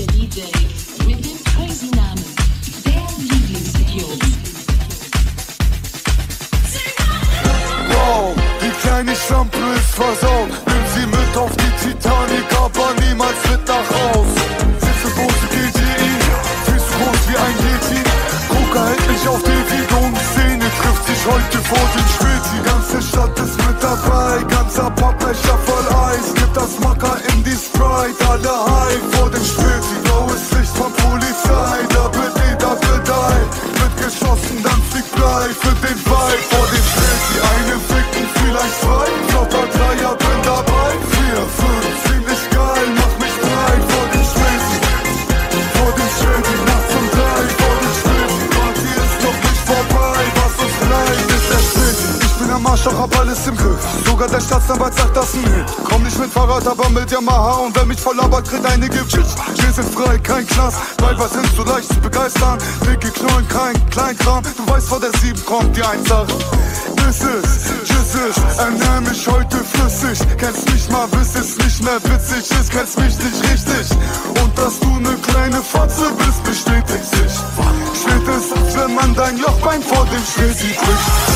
mit dem crazy Namen. Der Lieblingsidiot. Wow, die kleine Schlampe ist versaut. Nimm sie mit auf die Titanic, aber niemals mit nach Haus. Sitze große GTI, Füße groß wie ein Yeti. Koka hält mich auf die Wiegen, Szene trifft sich heute vor am Arsch, doch hab alles im Griff. Sogar der Staatsanwalt sagt das Hit. Komm nicht mit Fahrrad, aber mit Yamaha. Und wer mich voll labert, kriegt eine Gift. Wir sind frei, kein Knast. Weiber sind so leicht zu begeistern. Dicke Knollen, kein Kleinkram. Du weißt, vor der Sieben kommt die Einsach. This is, Jesus, ernähr mich heute flüssig. Kennst mich mal, bis es nicht mehr witzig ist. Kennst mich nicht richtig. Und dass du ne kleine Fotze bist, bestätigt sich. Spätestens, wenn man dein Jochbein vor dem Schwesi bricht.